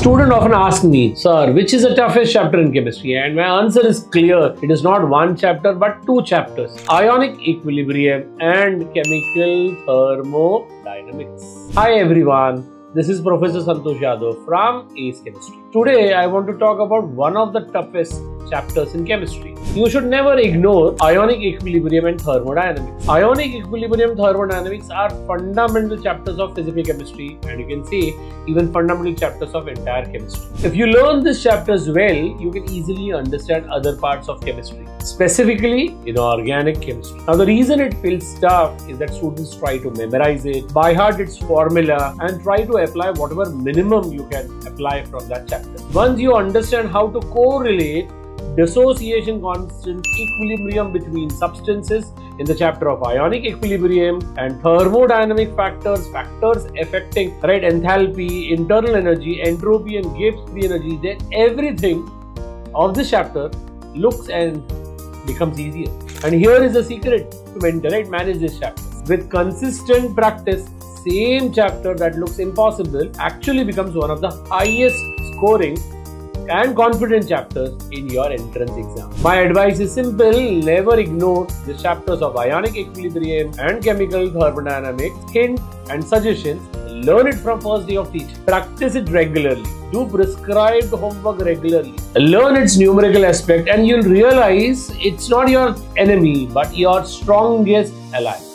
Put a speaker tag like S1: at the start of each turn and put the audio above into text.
S1: student often asks me, Sir, which is the toughest chapter in chemistry? And my answer is clear. It is not one chapter but two chapters Ionic equilibrium and chemical thermodynamics. Hi everyone. This is Professor Santosh Yadav from ACE Chemistry. Today I want to talk about one of the toughest chapters in chemistry. You should never ignore ionic equilibrium and thermodynamics. Ionic equilibrium thermodynamics are fundamental chapters of physical chemistry and you can say even fundamental chapters of entire chemistry. If you learn these chapters well, you can easily understand other parts of chemistry, specifically in organic chemistry. Now the reason it feels tough is that students try to memorize it, by heart its formula and try to apply whatever minimum you can apply from that chapter. Once you understand how to correlate dissociation constant equilibrium between substances in the chapter of ionic equilibrium and thermodynamic factors factors affecting right enthalpy internal energy entropy and gibbs free energy. Then everything of this chapter looks and becomes easier. And here is the secret to right, manage this chapter. With consistent practice same chapter that looks impossible actually becomes one of the highest scoring and confident chapters in your entrance exam. My advice is simple never ignore the chapters of ionic equilibrium and chemical thermodynamics, hint and suggestions. Learn it from first day of teaching. Practice it regularly. Do prescribed homework regularly. Learn its numerical aspect and you'll realize it's not your enemy but your strongest ally.